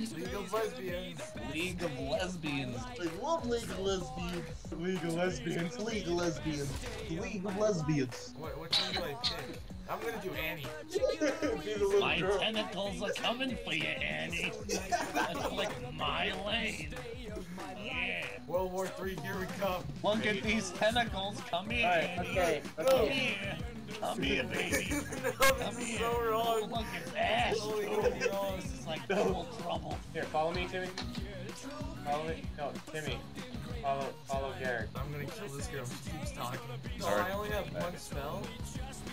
League of Lesbians. League of Lesbians. I love League of Lesbians. League of Lesbians. League of Lesbians. League of Lesbians. What, which one do I pick? I'm gonna do Annie. Be My girl. tentacles are coming for you, Annie. That's like my lane. Yeah. World War Three, here we come. Look at these tentacles. Come here, Alright, Annie. okay, Come okay. here. Come here, baby. no, Come this is here. so wrong. Oh, look at that. Totally gonna be wrong. Like double trouble. Here, follow me, Timmy. Follow me. No, Timmy. Follow, follow Garrett. I'm gonna kill this girl. She keeps talking. So Alright. I only have one spell.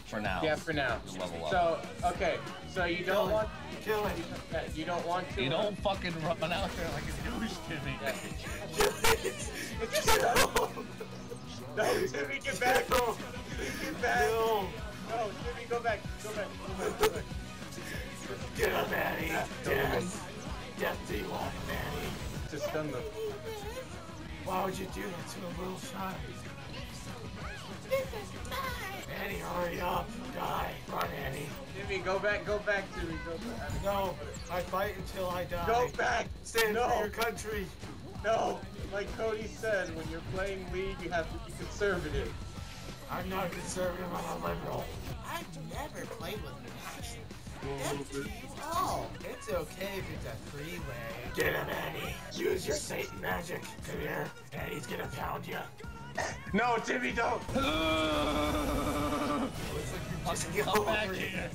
For now. Yeah, for now. Level up. So, okay. So you don't it. want, Kill it. you don't want to. You don't fucking run out there like a douche, Timmy. Kill it. No, Timmy, get back. Get back. No. No, Timmy, go back. Go back. Go back. Go back. Get up, Annie. Death. Death to you all, Annie. Just stun them. Why would you do that to a little child? This is mine! Annie, hurry up. Die. Run, Annie. Timmy, go back. Go back, Timmy. Go back. No. I fight until I die. Go back. Stand No. for your country. No. Like Cody said, when you're playing League, you have to be conservative. I'm not conservative, I'm a liberal. I've never played with passion. Oh, it's okay if it's a three-way. Get him, Annie. Use your Satan magic. Come here. Annie's gonna pound you. No, Timmy, don't. Looks like you just Fucking go come back here.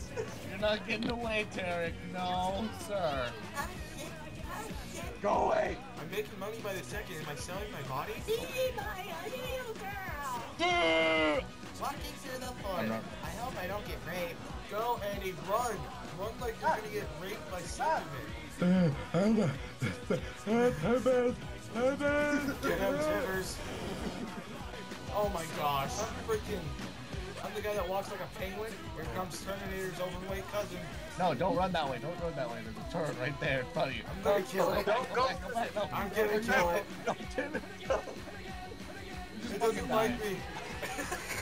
You're not getting away, Taric. No, sir. How shit, how shit. Go away. I'm making money by the second. Am I selling my body? Be my ideal girl. Walking through the forest. I don't get raped. Go, Annie, run. Run like you're gonna get raped by Superman. Get him, Tibbers. Oh my gosh. I'm freaking... I'm the guy that walks like a penguin. Here comes Terminator's overweight cousin. No, don't run that way. Don't run that way. There's a turret right there in front of you. I'm gonna kill it. Go, go, go back. No, I'm gonna kill it. No, no. It doesn't like me.